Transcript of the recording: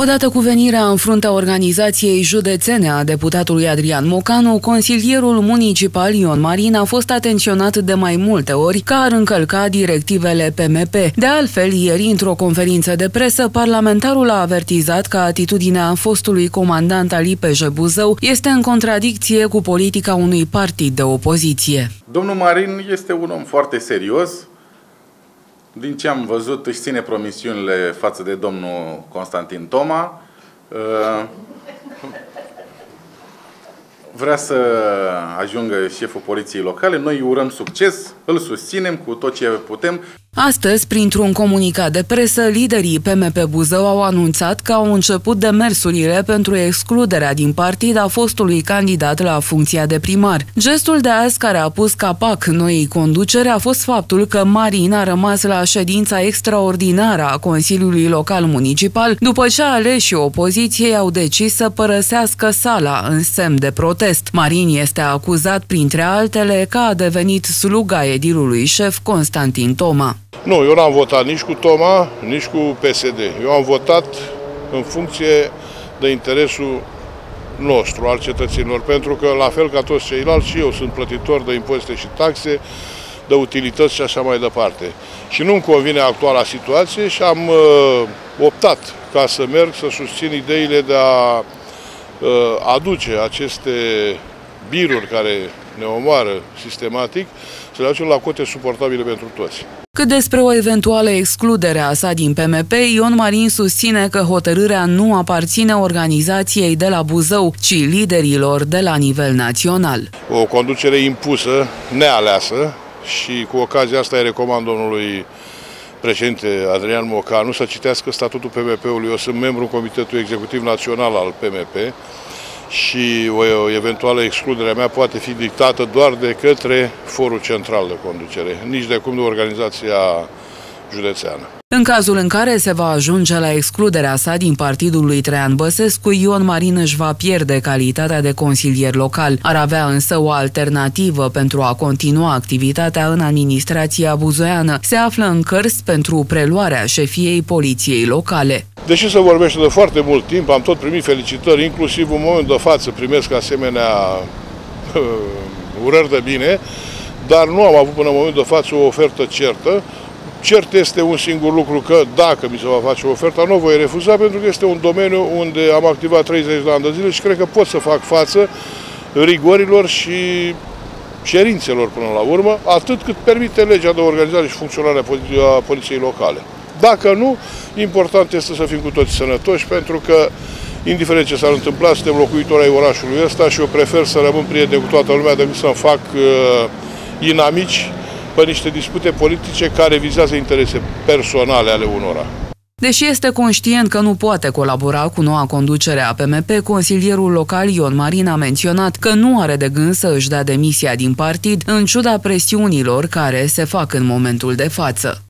Odată cu venirea în fruntea organizației județene a deputatului Adrian Mocanu, consilierul municipal Ion Marin a fost atenționat de mai multe ori că ar încălca directivele PMP. De altfel, ieri, într-o conferință de presă, parlamentarul a avertizat că atitudinea fostului comandant Ali Peje Buzău este în contradicție cu politica unui partid de opoziție. Domnul Marin este un om foarte serios, din ce am văzut, își ține promisiunile față de domnul Constantin Toma. Uh, vrea să ajungă șeful poliției locale. Noi îi urăm succes, îl susținem cu tot ce putem. Astăzi, printr-un comunicat de presă, liderii PMP Buzău au anunțat că au început demersurile pentru excluderea din partid a fostului candidat la funcția de primar. Gestul de azi care a pus capac noii conducere a fost faptul că Marin a rămas la ședința extraordinară a Consiliului Local Municipal după ce aleșii opoziției au decis să părăsească sala în semn de protest. Marin este acuzat, printre altele, că a devenit sluga edilului șef Constantin Toma. Nu, eu n-am votat nici cu Toma, nici cu PSD. Eu am votat în funcție de interesul nostru, al cetățenilor, pentru că, la fel ca toți ceilalți, și eu sunt plătitor de impozite și taxe, de utilități și așa mai departe. Și nu-mi convine actuala situație și am uh, optat ca să merg să susțin ideile de a uh, aduce aceste biruri care ne omoară sistematic, să le aducem la cote suportabile pentru toți. Cât despre o eventuală excludere a sa din PMP, Ion Marin susține că hotărârea nu aparține organizației de la Buzău, ci liderilor de la nivel național. O conducere impusă, nealeasă și cu ocazia asta îi recomand domnului președinte Adrian Mocanu să citească statutul PMP-ului. Eu sunt membru în Comitetul Executiv Național al PMP și o eventuală excludere a mea poate fi dictată doar de către forul central de conducere, nici de cum de organizația județeană. În cazul în care se va ajunge la excluderea sa din partidul lui Traian Băsescu, Ion Marin își va pierde calitatea de consilier local. Ar avea însă o alternativă pentru a continua activitatea în administrația buzoiană. Se află în cărți pentru preluarea șefiei poliției locale. Deși se vorbește de foarte mult timp, am tot primit felicitări, inclusiv în momentul de față primesc asemenea uh, urări de bine, dar nu am avut până în momentul de față o ofertă certă. Cert este un singur lucru că dacă mi se va face o ofertă, nu o voi refuza pentru că este un domeniu unde am activat 30 de ani de zile și cred că pot să fac față rigorilor și cerințelor până la urmă, atât cât permite legea de organizare și funcționare a poliției locale. Dacă nu, important este să fim cu toți sănătoși, pentru că, indiferent ce s-ar întâmpla, suntem locuitori ai orașului ăsta și eu prefer să rămân prieten cu toată lumea decât să-mi fac uh, inamici pe niște dispute politice care vizează interese personale ale unora. Deși este conștient că nu poate colabora cu noua conducere a PMP, consilierul local Ion Marin a menționat că nu are de gând să își dea demisia din partid, în ciuda presiunilor care se fac în momentul de față.